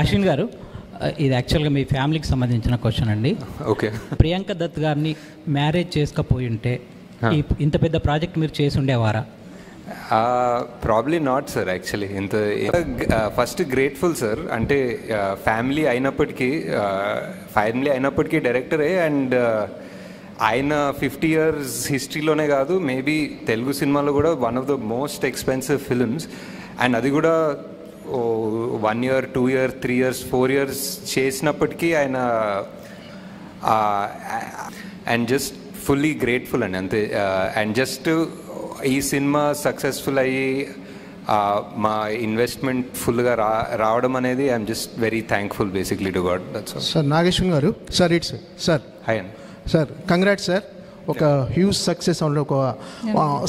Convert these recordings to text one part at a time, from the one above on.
అశ్విన్ గారు ఇది యాక్చువల్గా మీ ఫ్యామిలీకి సంబంధించిన క్వశ్చన్ అండి. ఓకే ప్రియాంక దత్ గారిని మ్యారేజ్ చేసుకపోయి ఉంటే ఈ ఇంత పెద్ద ప్రాజెక్ట్ మీరు చేసి ఉండేవారా ప్రాబ్లీ నాట్ సార్ యాక్చువల్లీ ఇంత ఫస్ట్ గ్రేట్ఫుల్ సార్ అంటే ఫ్యామిలీ అయినప్పటికీ ఫ్యామిలీ అయినప్పటికీ డైరెక్టరే అండ్ ఆయన ఫిఫ్టీ ఇయర్స్ హిస్టరీలోనే కాదు మేబీ తెలుగు సినిమాలో కూడా one of the most expensive films and అది కూడా one year two year three years four years చేసినప్పటికీ ఆయన అండ్ జస్ట్ ఫుల్లీ గ్రేట్ఫుల్ అండి అంతే. అండ్ జస్ట్ ఈ సినిమా సక్సెస్ఫుల్ అయ్యి మా ఇన్వెస్ట్మెంట్ ఫుల్గా రా రావడం అనేది I'm just very thankful basically to god sir Nageshwar గారు సార్ ఇట్స్ సార్ హాయ్ అండి సార్ కంగ్రాట్స్ సార్ ఒక హ్యూజ్ సక్సెస్ అంటే ఒక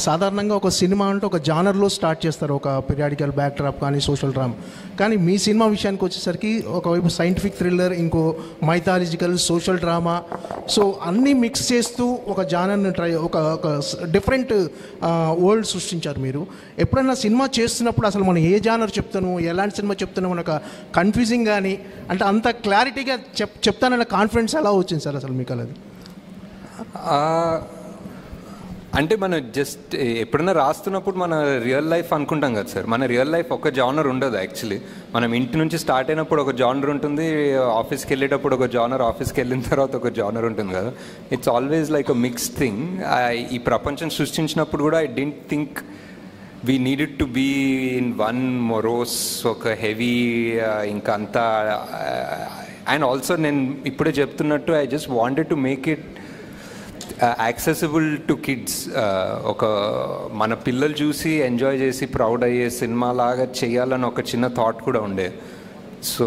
సాధారణంగా ఒక సినిమా అంటే ఒక జానర్లో స్టార్ట్ చేస్తారు. ఒక పీరియాడికల్ బ్యాక్ డ్రాప్ కానీ సోషల్ డ్రామ్ కానీ మీ సినిమా విషయానికి వచ్చేసరికి ఒకవైపు సైంటిఫిక్ థ్రిల్లర్ ఇంకో మైథాలజికల్ సోషల్ డ్రామా సో అన్నీ మిక్స్ చేస్తూ ఒక జానర్ని ట్రై ఒక ఒక డిఫరెంట్ వరల్డ్ సృష్టించారు మీరు. ఎప్పుడైనా సినిమా చేస్తున్నప్పుడు అసలు మనం ఏ జానర్ చెప్తాను ఎలాంటి సినిమా చెప్తున్నాం అని ఒక కన్ఫ్యూజింగ్ కానీ అంటే అంత క్లారిటీగా చెప్ చెప్తానన్న కాన్ఫిడెన్స్ ఎలా వచ్చింది సార్ అసలు మీకు అది అంటే మనం జస్ట్ ఎప్పుడైనా రాస్తున్నప్పుడు మన రియల్ లైఫ్ అనుకుంటాం కదా సార్. మన రియల్ లైఫ్ ఒక జానర్ ఉండదు యాక్చువల్లీ మనం ఇంటి నుంచి స్టార్ట్ అయినప్పుడు ఒక జానర్ ఉంటుంది ఆఫీస్కి వెళ్ళేటప్పుడు ఒక జానర్ ఆఫీస్కి వెళ్ళిన తర్వాత ఒక జానర్ ఉంటుంది కదా. It's always like a mixed thing ఈ ప్రపంచం సృష్టించినప్పుడు కూడా I didn't think we needed to be in one morose ఒక హెవీ ఇంకా అంతా అండ్ ఆల్సో నేను ఇప్పుడే చెప్తున్నట్టు I just wanted to make it accessible to kids ఒక మన పిల్లలు చూసి ఎంజాయ్ చేసి ప్రౌడ్ అయ్యే సినిమా లాగా చేయాలని ఒక చిన్న థాట్ కూడా ఉండే. సో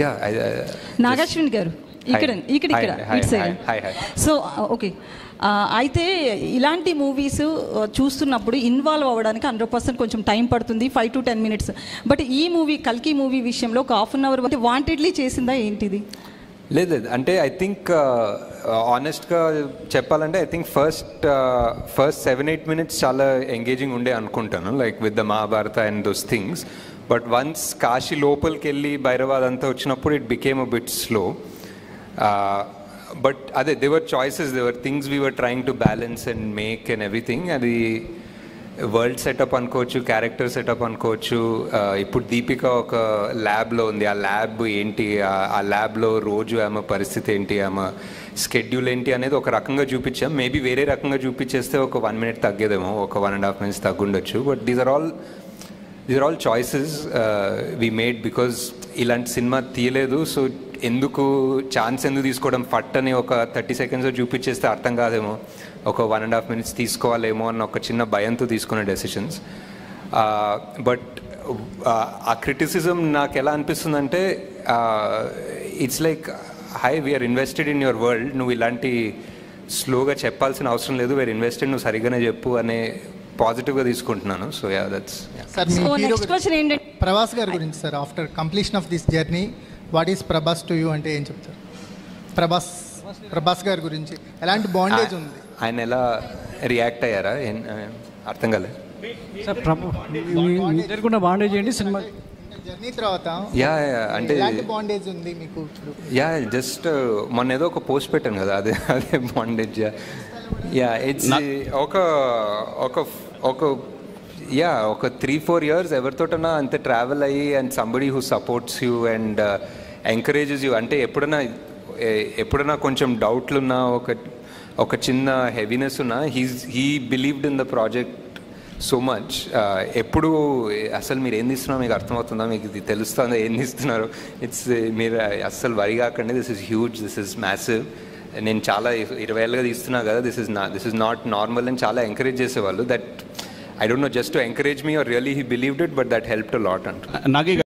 యా నాగాశ్విన్ గారు ఇక్కడ. ఇక్కడ ఇక్కడ. సో ఓకే అయితే ఇలాంటి మూవీస్ చూస్తున్నప్పుడు ఇన్వాల్వ్ అవ్వడానికి హండ్రెడ్ పర్సెంట్ కొంచెం టైం పడుతుంది five to ten minutes but ఈ మూవీ కల్కి మూవీ విషయంలో ఒక హాఫ్ అన్ అవర్ వాంటెడ్లీ చేసిందా ఏంటిది? లేదు లేదు. అంటే ఐ థింక్ ఆనెస్ట్గా చెప్పాలంటే I think first first seven eight minutes చాలా ఎంగేజింగ్ ఉండే అనుకుంటాను like with the Mahabharata and those things but once Kashi లోపలికి వెళ్ళి భైరవాద్ అంతా వచ్చినప్పుడు it became a bit slow but అదే they were choices they were things we were trying to balance and make and everything అది world setup అనుకోవచ్చు character setup అనుకోవచ్చు ఇప్పుడు దీపిక ఒక ల్యాబ్లో ఉంది. ఆ ల్యాబ్ ఏంటి? ఆ- ల్యాబ్లో రోజు ఆమె పరిస్థితి ఏంటి? ఆమె స్కెడ్యూల్ ఏంటి అనేది ఒక రకంగా చూపించాం. మేబీ వేరే రకంగా చూపించేస్తే ఒక వన్ మినిట్ తగ్గేదేమో ఒక one and half minutes తగ్గుండొచ్చు. But these are all these are all choices we made because ఇలాంటి సినిమా తీయలేదు. సో ఎందుకు ఛాన్స్ ఎందుకు తీసుకోవడం? ఫట్ అని ఒక థర్టీ సెకండ్స్ చూపించేస్తే అర్థం కాదేమో. ఒక వన్ అండ్ హాఫ్ మినిట్స్ తీసుకోవాలేమో అన్న ఒక చిన్న భయంతో తీసుకునే డెసిషన్స్ బట్ ఆ క్రిటిసిజం నాకు ఎలా అనిపిస్తుందంటే it's like hi we are invested in your world నువ్వు ఇలాంటి స్లోగా చెప్పాల్సిన అవసరం లేదు. వేర్ ఇన్వెస్టెడ్ నువ్వు సరిగ్గానే చెప్పు అనే పాజిటివ్గా తీసుకుంటున్నాను. సో యా దట్స్ సార్ మీ సో హీరో నెక్స్ట్ క్వశ్చన్ ఏంటంటే ప్రభాస్ గారి గురించి sir after completion of this journey what is Prabhas to you అంటే ఏం చెప్తారు? ప్రభాస్ ప్రభాస్ గారి గురించి. ఎలాంటి బాండేజ్ ఉంది? ఆయన ఎలా రియాక్ట్ అయ్యారా? అర్థం కాలేదు సార్ ప్రభు బాండేజ్ చేయండి సినిమా జర్నీ తర్వాత యా యా, అంటే ఎలాంటి బాండేజ్ ఉంది మీకు యా జస్ట్ మొన్న ఏదో ఒక పోస్ట్ పెట్టాను కదా అదే అదే బాండేజ్ యా. ఇట్స్ ఒక ఒక ఒక యా ఒక త్రీ ఫోర్ ఇయర్స్ ఎవరితోటన్నా అంతే ట్రావెల్ అయ్యి and somebody who supports you and encourages you అంటే ఎప్పుడైనా ఎప్పుడైనా కొంచెం డౌట్లు ఉన్నా ఒక ఒక చిన్న హెవీనెస్ ఉన్నా he's he believed in the project so much ఎప్పుడు అసలు మీరు ఏం తీస్తున్నారో మీకు అర్థమవుతుందా? మీకు ఇది తెలుస్తుందా? ఏం తీస్తున్నారు? ఇట్స్ మీరు అస్సలు వరి కాకండి. This is huge this is massive నేను చాలా ఇరవై ఏళ్ళుగా తీస్తున్నా కదా. దిస్ ఇస్ నా దిస్ ఇస్ నాట్ నార్మల్ అని చాలా ఎంకరేజ్ చేసేవాళ్ళు. That I don't know just to encourage me are really he believed it but that help to lot అంట